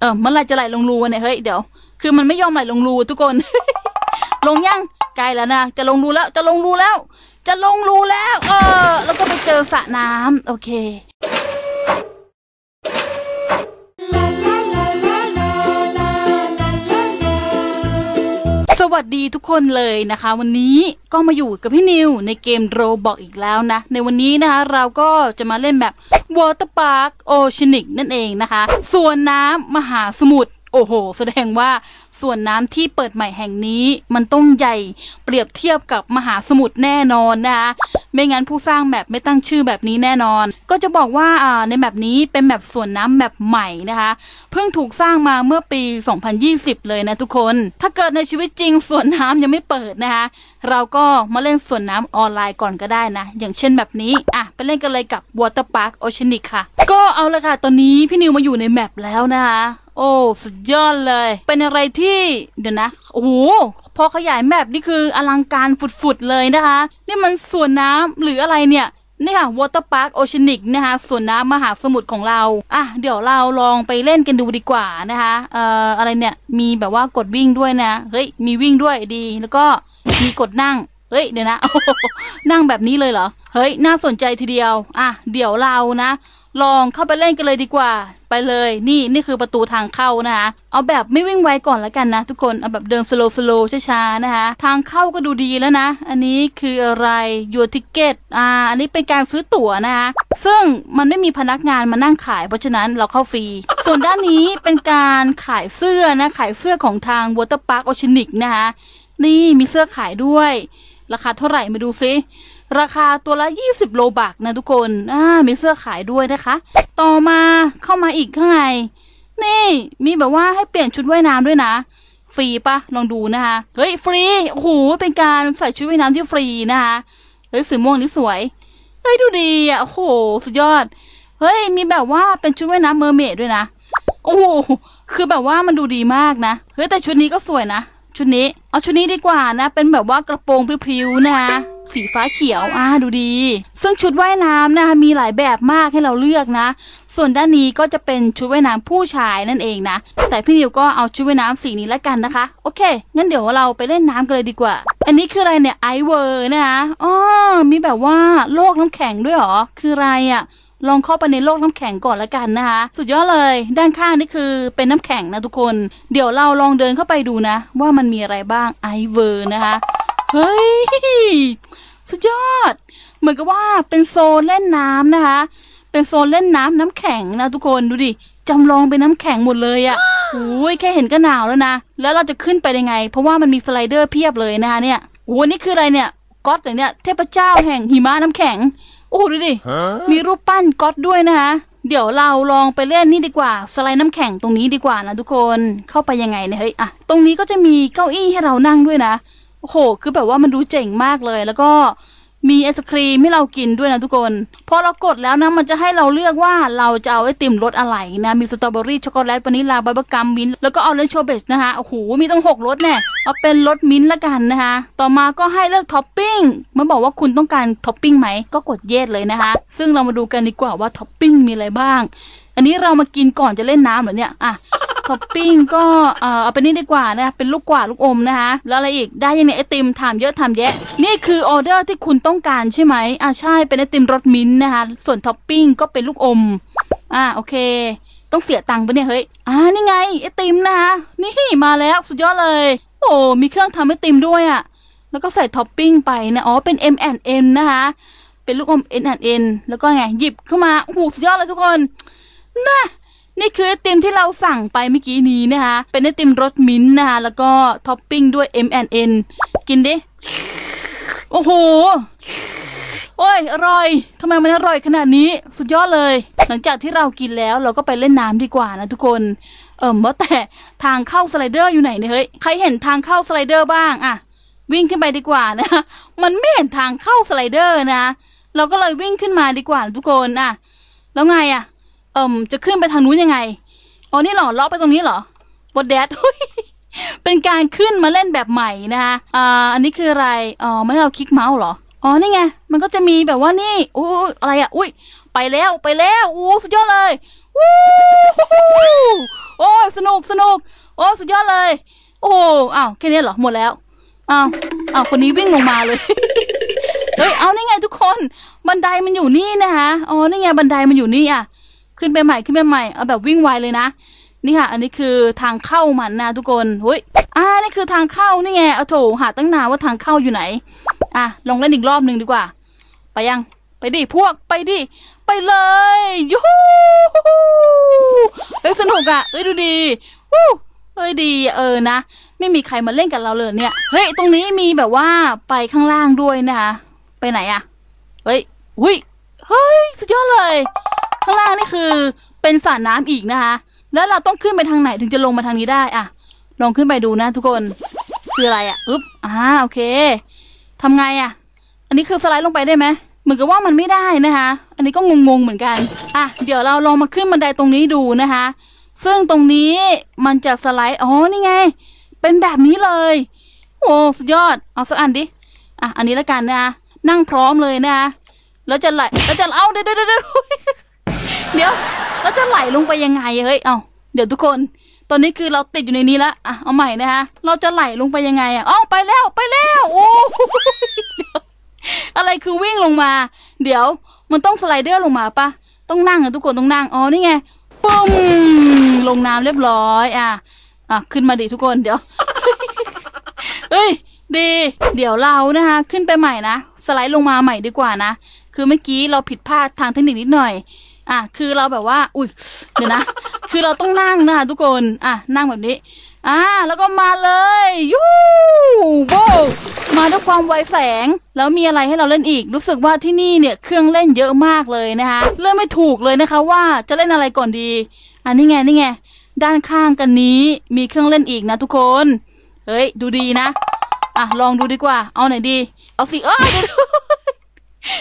เออเมื่อไรจะไหลลงรูวะเนี่ยเฮ้ยเดี๋ยว คือมันไม่ยอมไหลลงรูทุกคน ลงยังใกล้แล้วนะจะลงรูแล้วจะลงรูแล้ว จะลงรูแล้ว เออ แล้วก็ไปเจอสระน้ำโอเค วัสดีทุกคนเลยนะคะ วันนี้ก็มาอยู่กับพี่นิวในเกมโรบอกอีกแล้วนะ ในวันนี้นะคะเราก็จะมาเล่นแบบ Water Park Oceanic นั่นเองนะคะ ส่วนน้ำมหาสมุทร โอ้โห แสดงว่าส่วนน้ำที่เปิดใหม่แห่งนี้มันต้องใหญ่เปรียบเทียบกับมหาสมุทรแน่นอนนะคะไม่งั้นผู้สร้างแบบไม่ตั้งชื่อแบบนี้แน่นอน ก็จะบอกว่าในแบบนี้เป็นแบบส่วนน้ำแบบใหม่นะคะเพิ่งถูกสร้างมาเมื่อปี 2020 เลยนะทุกคน ถ้าเกิดในชีวิตจริงส่วนน้ำยังไม่เปิดนะคะเราก็มาเล่นส่วนน้ำออนไลน์ก่อนก็ได้นะ อย่างเช่นแบบนี้อะไปเล่นกันเลยกับ Water Park Oceanic ค่ะ ก็เอาละค่ะตอนนี้พี่นิวมาอยู่ในแมปแล้วนะคะ โอ้สุดยอดเลย เป็นอะไรที่เดี๋ยวนะโอ้โหพอขยายแมปนี่คืออลังการฝุดๆเลยนะคะ นี่มันส่วนน้ำหรืออะไรเนี่ยนี่ค่ะ Water Park Oceanic นะคะส่วนน้ำมหาสมุทรของเราอะเดี๋ยวเราลองไปเล่นกันดูดีกว่านะคะเอ่ออะไรเนี่ยมีแบบว่ากดวิ่งด้วยนะเฮ้ยมีวิ่งด้วยดีแล้วก็มีกดนั่งเฮ้ยเดี๋ยวนะนั่งแบบนี้เลยเหรอเฮ้ยน่าสนใจทีเดียว อะเดี๋ยวเรานะ ลองเข้าไปเล่นกันเลยดีกว่า ไปเลยนี่นี่คือประตูทางเข้านะคะเอาแบบไม่วิ่งไวก่อนแล้วกันนะ ทุกคนเอาแบบเดินสโลว์สโลว์ช้าๆนะคะทางเข้าก็ดูดีแล้วนะ อันนี้คืออะไร your ticket อ่าอันนี้เป็นการซื้อตั๋วนะคะซึ่งมันไม่มีพนักงานมานั่งขาย เพราะฉะนั้นเราเข้าฟรี ส่วนด้านนี้เป็นการขายเสื้อนะขายเสื้อของทาง Water Park Oceanic นะคะนี่มีเสื้อขายด้วย ราคาเท่าไหร่มาดูซิ ราคาตัวละ 20 Robux นะทุกคนอ่ามีเสื้อขายด้วยนะคะ ต่อมาเข้ามาอีกข้างในนี่มีแบบว่าให้เปลี่ยนชุดว่ายน้ำด้วยนะ ฟรีปะลองดูนะคะเฮ้ยฟรีโอ้โหเป็นการใส่ชุดว่ายน้ำที่ฟรีนะคะเฮ้ยสีม่วงนี่สวยเฮ้ยดูดีอะโอ้โหสุดยอด เฮ้ยมีแบบว่าเป็นชุดว่ายน้ำ mermaid ด้วยนะโอ้โหคือแบบว่ามันดูดีมากนะเฮ้ยแต่ชุดนี้ก็สวยนะ ชุดนี้ เอาชุดนี้ดีกว่านะ เป็นแบบว่ากระโปรงพริ้วๆนะคะสีฟ้าเขียว อ่า ดูดี ซึ่งชุดว่ายน้ำนะคะมีหลายแบบมากให้เราเลือกนะ ส่วนด้านนี้ก็จะเป็นชุดว่ายน้ำผู้ชายนั่นเองนะ แต่พี่นิวก็เอาชุดว่ายน้ำสีนี้แล้วกันนะคะ โอเค งั้นเดี๋ยวเราไปเล่นน้ำกันเลยดีกว่า อันนี้คืออะไรเนี่ยไอเวอร์นะคะอ๋อมีแบบว่าโลกน้ำแข็งด้วยหรอ คืออะไรอะ่ะ ลองเข้าไปในโลกน้ำแข็งก่อนละกันนะคะ สุดยอดเลย ด้านข้างนี่คือเป็นน้ำแข็งนะทุกคน เดี๋ยวเราลองเดินเข้าไปดูนะ ว่ามันมีอะไรบ้างไอเวอร์นะคะ เฮ้ย สุดยอด เหมือนกับว่าเป็นโซนเล่นน้ำนะคะ เป็นโซนเล่นน้ำน้ำแข็งนะทุกคนดูดิจำลองเป็นน้ำแข็งหมดเลยอะ่ะโอ้ยแค่เห็นก็หนาวแล้วนะ แล้วเราจะขึ้นไปยังไง เพราะว่ามันมี slider เพียบเลยนะคะเนี่ยโอ้นี่คืออะไรเนี่ยGod เหรอเนี่ยเทพเจ้าแห่งหิมะน้ำแข็ง โอ้ดูดิ มีรูปปั้น God ด้วยนะคะ เดี๋ยวเราลองไปเล่นนี่ดีกว่า สไลด์น้ำแข็งตรงนี้ดีกว่านะทุกคน เข้าไปยังไงเนี่ยเฮ้ย อะ ตรงนี้ก็จะมีเก้าอี้ให้เรานั่งด้วยนะ โอ้โห คือแบบว่ามันดูเจ๋งมากเลย แล้วก็ มีไอศครีมให้เรากินด้วยนะทุกคนพอเรากดแล้วนะมันจะให้เราเลือกว่าเราจะเอาไอติมรสอะไรนะมีสตรอเบอรี่ช็อกโกแลตวานิลลา bubble gum mint แล้วก็ orange sherbet นะคะโอ้โหมีตั้งหกรสแน่เอาเป็นรสมิ้นละกันนะคะต่อมาก็ให้เลือกท็อปปิ้งมันบอกว่าคุณต้องการท็อปปิ้งไหมก็กด yes เลยนะคะซึ่งเรามาดูกันดีกว่าว่าท็อปปิ้งมีอะไรบ้างอันนี้เรามากินก่อนจะเล่นน้ำเหรอเนี่ยอะ ท็อปปิ้งก็เออเอาไปนี่ดีกว่านะเป็นลูกกวาดลูกอมนะคะ แล้วอะไรอีกได้ยังไงไอติมถามเยอะถามแยะ นี่คือออเดอร์ที่คุณต้องการใช่ไหมอ่าใช่เป็นไอติมรสมิ้นท์นะคะ ส่วนท็อปปิ้งก็เป็นลูกอมอ่าโอเค ต้องเสียตังค์ปะเนี่ยเฮ้ยอ่านี่ไงไอติมนะคะนี่มาแล้วสุดยอดเลย โอ้มีเครื่องทำไอติมด้วยอะ่ะแล้วก็ใส่ท็อปปิ้งไปนะอ๋อเป็น M N นะคะเป็นลูกอม N N แล้วก็ไงหยิบเข้ามาโอ้โหสุดยอดเลยทุกคนนะ นี่คือไอติมที่เราสั่งไปเมื่อกี้นี้นะคะ เป็นไอติมรสมิ้นท์นะคะ แล้วก็ท็อปปิ้งด้วย M&M กินดิ โอ้โห โอ้ย อร่อย ทำไมมันอร่อยขนาดนี้ สุดยอดเลย หลังจากที่เรากินแล้วเราก็ไปเล่นน้ำดีกว่านะทุกคน เอิ่มว่าแต่ทางเข้าสไลเดอร์อยู่ไหนเนี่ยเฮ้ย ใครเห็นทางเข้าสไลเดอร์บ้างอะวิ่งขึ้นไปดีกว่านะ มันไม่เห็นทางเข้าสไลเดอร์นะ เราก็เลยวิ่งขึ้นมาดีกว่าทุกคนอะแล้วไงอะ เอ่มจะขึ้นไปทางนู้นยังไงอ๋อนี่หรอเลาะไปตรงนี้หรอบดแดดเป็นการขึ้นมาเล่นแบบใหม่นะคะอ่าอันนี้คืออะไรอ๋อไม่เราคลิกเมาส์หรออ๋อนี่ไงมันก็จะมีแบบว่านี่อู้อะไรอะอุ้ยไปแล้วไปแล้วอู้สุดยอดเลยวู้โอ้สนุกสนุกโอ้สุดยอดเลย โอ้อ้าวแค่นี้เหรอหมดแล้วอ้าวอ้าวคนนี้วิ่งลงมาเลยเฮ้ยเอานี่ไงทุกคนบันไดมันอยู่นี่นะคะอ๋อนี่ไงบันไดมันอยู่นี่อะ ขึ้นไปใหม่ขึ้นไปใหม่เอาแบบวิ่งไวเลยนะ นี่ค่ะ อันนี้คือทางเข้ามันนะทุกคนเฮ้ยอ่านี่คือทางเข้านี่ไงเอาโถหาตั้งนานว่าทางเข้าอยู่ไหน อะลองเล่นอีกรอบหนึ่งดีกว่า ไปยังไปดิพวกไปดิไปเลยยูฮูเฮ้ยสนุกอะเฮ้ยดูดีวู้เฮ้ยดีเออนะไม่มีใครมาเล่นกับเราเลยเนี่ย เฮ้ย ตรงนี้มีแบบว่าไปข้างล่างด้วยนะคะ ไปไหนอะเฮ้ยหุยเฮ้ย สุดยอดเลย ข้างล่างนี่คือเป็นสระน้ำอีกนะคะ แล้วเราต้องขึ้นไปทางไหนถึงจะลงมาทางนี้ได้อะ ลองขึ้นไปดูนะทุกคน คืออะไรอะ อึ๊บ อ่า โอเคทำไงอะ อันนี้คือสไลด์ลงไปได้ไหม เหมือนกับว่ามันไม่ได้นะคะ อันนี้ก็งงๆเหมือนกัน อะ เดี๋ยวเราลองมาขึ้นบันไดตรงนี้ดูนะคะ ซึ่งตรงนี้มันจะสไลด์ อ๋อ นี่ไง เป็นแบบนี้เลย โอ้ สุดยอด เอาสักอันดิ อะ อันนี้แล้วกันนะคะ นั่งพร้อมเลยนะคะ แล้วจะไหล แล้วจะ เอาเดี๋ยวเดี๋ยวเดี๋ยว เดี๋ยวแล้วจะไหลลงไปยังไงเฮ้ย เอาเดี๋ยวทุกคน ตอนนี้คือเราติดอยู่ในนี้แล้วอะเอาใหม่นะคะเราจะไหลลงไปยังไงอะอ๋อไปแล้วไปแล้วโอ้อะไรคือวิ่งลงมา เดี๋ยวมันต้องสไลเดอร์ลงมาปะต้องนั่งอะทุกคนต้องนั่งอ๋อนี่ไงปึ้มลงน้ำเรียบร้อยอะอะขึ้นมาดิทุกคนเดี๋ยวเฮ้ยดี เดี๋ยวเรานะคะ ขึ้นไปใหม่นะ สไลด์ลงมาใหม่ดีกว่านะ คือเมื่อกี้เราผิดพลาดทางเทคนิคนิดหน่อย อะคือเราแบบว่า อุ้ยเดี๋ยวนะ คือเราต้องนั่งนะคะทุกคน อะนั่งแบบนี้ อ่า แล้วก็มาเลยยูโบมาด้วยความไวแสง แล้วมีอะไรให้เราเล่นอีก รู้สึกว่าที่นี่เนี่ยเครื่องเล่นเยอะมากเลยนะคะเลือกไม่ถูกเลยนะคะ ว่าจะเล่นอะไรก่อนดี อันนี้ไงนี่ไงด้านข้างกันนี้มีเครื่องเล่นอีกนะทุกคน เฮ้ย ดูดีนะ อะ ลองดูดีกว่า เอาไหนดี เอาสิเอ้ย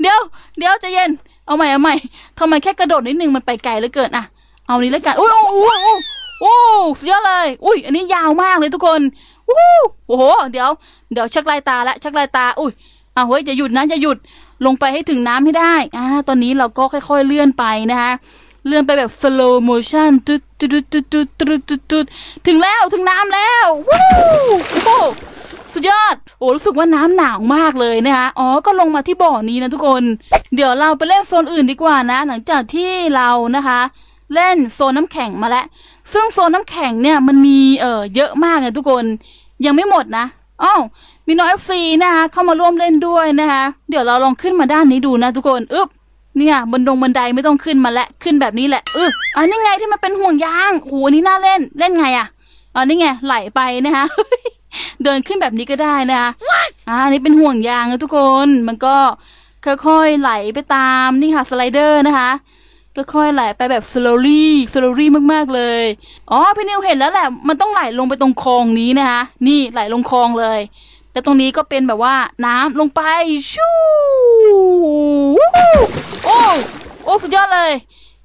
เดี๋ยว เดี๋ยวใจะเย็น เอาใหม่เอาใหม่ทำไมแค่กระโดดนิดนึงมันไปไกลเหลือเกินอะเอานี้แล้วกันอุ้ยโอ้ยโอ้โอ้สุดยอดเลย อุ้ย อันนี้ยาวมากเลยทุกคนโอ้โห เดี๋ยว เดี๋ยวชักลายตาละชักลายตา อุ้ยอะเฮ้ยอย่าหยุดนะอย่าหยุดลงไปให้ถึงน้ำให้ได้อ่าตอนนี้เราก็ค่อย ๆเลื่อนไปนะคะเลื่อนไปแบบ slow motion ตุดตุดตุดตุดตุดตุดตุดถึงแล้วถึงน้ำแล้ววู้โอ้ สุดยอด โอ้รู้สึกว่าน้ำหนาวมากเลยนะคะอ๋อก็ลงมาที่บ่อนี้นะทุกคน เดี๋ยวเราไปเล่นโซนอื่นดีกว่านะ หลังจากที่เรานะคะ เล่นโซนน้ำแข็งมาแล้ว ซึ่งโซนน้ำแข็งเนี่ยมันมีเอ่อเยอะมากเลยทุกคนยังไม่หมดนะอ้าวมีน้อยเอฟซีนะคะเข้ามาร่วมเล่นด้วยนะคะเดี๋ยวเราลองขึ้นมาด้านนี้ดูนะทุกคนอึ๊บเนี่ยบนดงบันไดไม่ต้องขึ้นมาและขึ้นแบบนี้แหละเอออันนี้ไงที่มันเป็นห่วงยางโอ้โหอันนี้น่าเล่นเล่นไงอะอันนี้ไงไหลไปนะคะ เดินขึ้นแบบนี้ก็ได้นะคะอ่าอันนี้เป็นห่วงยางนะทุกคนมันก็ค่อยๆไหลไปตามนี่ค่ะสไลเดอร์นะคะก็ค่อยไหลไปแบบ slowly slowly มากๆเลย อ๋อ พี่นิวเห็นแล้วแหละ มันต้องไหลลงไปตรงคลองนี้นะคะ นี่ไหลลงคลองเลย แล้วตรงนี้ก็เป็นแบบว่าน้ำลงไป ชู โอ้ โอ้ สุดยอดเลย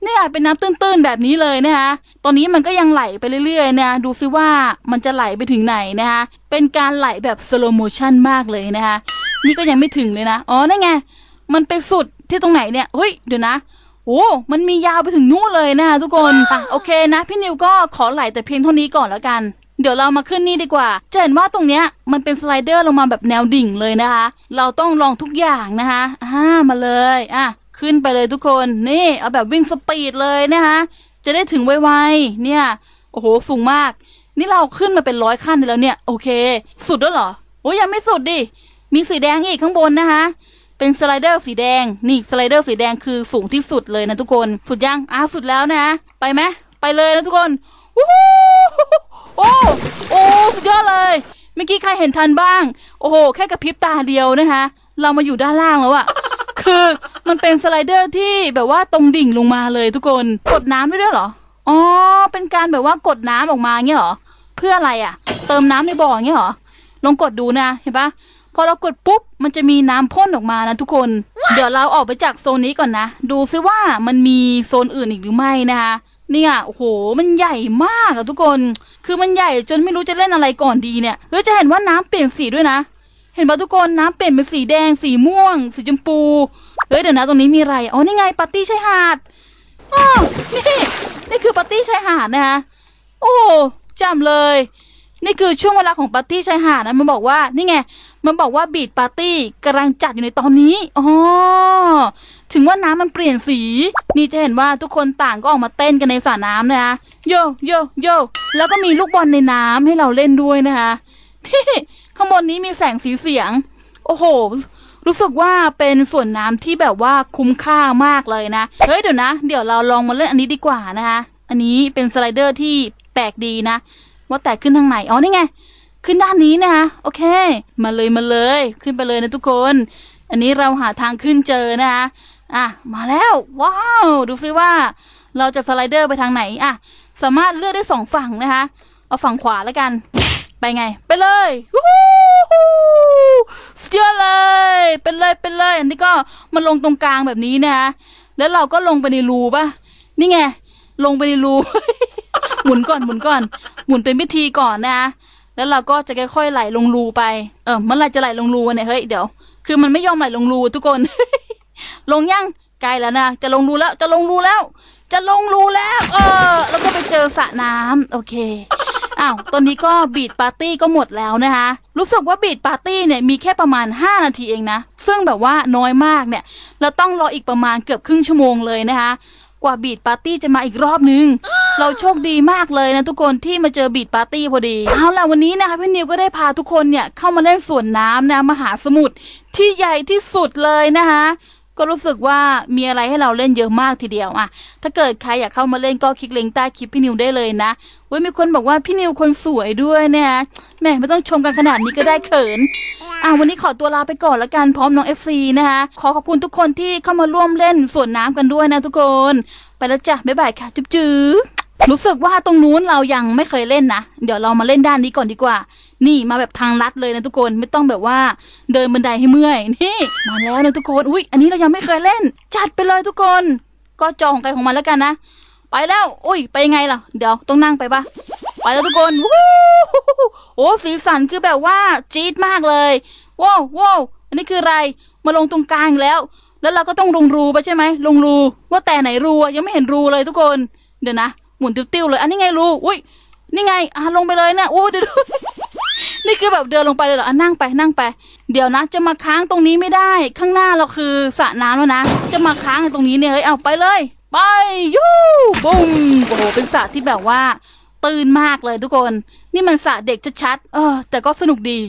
เนี่ยเป็นน้ำตื้นๆแบบนี้เลยนะคะตอนนี้มันก็ยังไหลไปเรื่อยๆนะดูซิว่ามันจะไหลไปถึงไหนนะคะเป็นการไหลแบบ slow motion มากเลยนะคะนี่ก็ยังไม่ถึงเลยนะ อ๋อนั่นไง มันไปสุดที่ตรงไหนเนี่ย เฮ้ย เดี๋ยวนะโอ้มันมียาวไปถึงนู่นเลยนะคะทุกคนอะโอเคนะ พี่นิวก็ขอไหลแต่เพียงเท่านี้ก่อนแล้วกัน เดี๋ยวเรามาขึ้นนี่ดีกว่า จะเห็นว่าตรงเนี้ยมันเป็นสไลเดอร์ลงมาแบบแนวดิ่งเลยนะคะ เราต้องลองทุกอย่างนะคะอ่ามาเลย อะ ขึ้นไปเลยทุกคนนี่เอาแบบวิ่ง speed เลยนะคะจะได้ถึงไวๆเนี่ยโอ้โหสูงมาก นี่เราขึ้นมาเป็นร้อยขั้นแล้วเนี่ย โอเค สุดแล้วเหรอโอ้ยยังไม่สุดดิมีสีแดงอีกข้างบนนะคะเป็นสไลเดอร์สีแดง นี่สไลเดอร์สีแดงคือสูงที่สุดเลยนะทุกคน สุดยังอ้าสุดแล้วนะ ไปไหมไปเลยนะทุกคนวู้โอ้โอ้สุดยอดเลย เมื่อกี้ใครเห็นทันบ้าง โอ้โห แค่กระพริบตาเดียวนะคะ เรามาอยู่ด้านล่างแล้วอะคือ มันเป็นสไลเดอร์ที่แบบว่าตรงดิ่งลงมาเลยทุกคน กดน้ำได้ด้วยเหรอ อ๋อ เป็นการแบบว่ากดน้ำออกมาเงี้ยเหรอ เพื่ออะไรอะเติมน้ำในบ่อเงี้ยเหรอ ลองกดดูนะ เห็นปะพอเรากดปุ๊บ มันจะมีน้ำพ่นออกมานะทุกคน เดี๋ยวเราออกไปจากโซนนี้ก่อนนะ ดูซิว่ามันมีโซนอื่นอีกหรือไม่นะคะเนี่ยโอ้โห มันใหญ่มากอะทุกคน คือมันใหญ่จนไม่รู้จะเล่นอะไรก่อนดีเนี่ยเฮ้ยจะเห็นว่าน้ำเปลี่ยนสีด้วยนะ เห็นป่ะทุกคนน้ำเปลี่ยนเป็นสีแดง สีม่วง สีชมพู เฮ้ยเดี๋ยวนะตรงนี้มีอะไรอ๋อนี่ไงปาร์ตี้ชายหาดอ้าวนี่นี่คือปาร์ตี้ชายหาดนะคะโอ้จำเลย นี่คือช่วงเวลาของปาร์ตี้ชายหาดนะมันบอกว่านี่ไงมันบอกว่า beach party กำลังจัดอยู่ในตอนนี้อ๋อถึงว่าน้ำมันเปลี่ยนสี นี่จะเห็นว่าทุกคนต่างก็ออกมาเต้นกันในสระน้ำนะคะโยโยโยแล้วก็มีลูกบอลในน้ำให้เราเล่นด้วยนะคะที่ข้างบนนี้มีแสงสีเสียง โอ้โห รู้สึกว่าเป็นสวนน้ำที่แบบว่าคุ้มค่ามากเลยนะ เฮ้ยเดี๋ยวนะ เดี๋ยวเราลองมาเล่นอันนี้ดีกว่านะคะ อันนี้เป็นสไลเดอร์ที่แปลกดีนะ ว่าแต่ขึ้นทางไหน อ๋อนี่ไง ขึ้นด้านนี้นะคะโอเค มาเลยมาเลย ขึ้นไปเลยนะทุกคน อันนี้เราหาทางขึ้นเจอนะคะอะมาแล้วว้าวดูซิว่า เราจะสไลเดอร์ไปทางไหนอะสามารถเลือกได้สองฝั่งนะคะ เอาฝั่งขวาแล้วกัน ไปไง ไปเลยวู้ สุดยอดเลย เป็นเลยเป็นเลยอันนี้ก็มาลงตรงกลางแบบนี้นะคะแล้วเราก็ลงไปในรูป่ะ นี่ไง ลงไปในรู หมุนก่อนหมุนก่อน หมุนเป็นพิธีก่อนนะคะแล้วเราก็จะค่อยๆไหลลงรูไป เออเมื่อไหรจะไหลลงรูเนี่ยเฮ้ยเดี๋ยว คือมันไม่ยอมไหลลงรูทุกคน ลงยังใกล้แล้วนะ จะลงรูแล้ว จะลงรูแล้ว จะลงรูแล้ว เออ แล้วก็ไปเจอสระน้ำโอเค อ้าวตอนนี้ก็บีดปาร์ตี้ก็หมดแล้วนะคะ รู้สึกว่าบีดปาร์ตี้เนี่ยมีแค่ประมาณ 5 นาทีเองนะ ซึ่งแบบว่าน้อยมากเนี่ยเราต้องรออีกประมาณเกือบครึ่งชั่วโมงเลยนะคะ กว่าบีดปาร์ตี้จะมาอีกรอบนึง เราโชคดีมากเลยนะทุกคนที่มาเจอบีดปาร์ตี้พอดี เอาล่ะวันนี้นะคะพี่นิวก็ได้พาทุกคนเนี่ยเข้ามาเล่นสวนน้ำนะมหาสมุทรที่ใหญ่ที่สุดเลยนะคะ ก็รู้สึกว่ามีอะไรให้เราเล่นเยอะมากทีเดียวอะถ้าเกิดใครอยากเข้ามาเล่นก็คลิกลิงก์ใต้คลิปพี่นิวได้เลยนะเว้ยมีคนบอกว่าพี่นิวคนสวยด้วยเนี่ยแหมไม่ต้องชมกันขนาดนี้ก็ได้เขินอะวันนี้ขอตัวลาไปก่อนละกันพร้อมน้อง FC นะคะ ขอขอบคุณทุกคนที่เข้ามาร่วมเล่นสวนน้ำกันด้วยนะทุกคน ไปแล้วจ้ะบ๊ายบายค่ะจุ๊บจื๊บ รู้สึกว่าตรงนู้นเรายังไม่เคยเล่นนะ เดี๋ยวเรามาเล่นด้านนี้ก่อนดีกว่า นี่มาแบบทางลัดเลยนะทุกคนไม่ต้องแบบว่าเดินบันไดให้เมื่อยนี่มาแล้วนะทุกคนอุ๊ยอันนี้เรายังไม่เคยเล่น จัดไปเลยทุกคน ก็จองใครของมันแล้วกันนะไปแล้วอุ้ยไปยังไงล่ะเดี๋ยวต้องนั่งไปปะไปแล้วทุกคนวู้โอ้สีสันคือแบบว่าจี๊ดมากเลยว้าวว้าวอันนี้คืออะไรมาลงตรงกลางแล้ว แล้วเราก็ต้องลงรูไปใช่ไหมลงรูว่าแต่ไหนรูอะยังไม่เห็นรูเลยทุกคนเดี๋ยวนะ หมุนติ้วๆเลย อันนี้ไงรูอุ้ยนี่ไงอะลงไปเลยนะโอ้เดี๋ยวนี่คือแบบเดินลงไปเลยเหรออะนั่งไปนั่งไป เดี๋ยวนะ จะมาค้างตรงนี้ไม่ได้ ข้างหน้าเราคือสระน้ำแล้วนะ จะมาค้างตรงนี้เนี่ยเฮ้ยเอาไปเลย ไปยูบุ้มโอ้โหเป็นสระที่แบบว่า ตื่นมากเลยทุกคน นี่มันสระเด็กชัดๆเออแต่ก็สนุกดี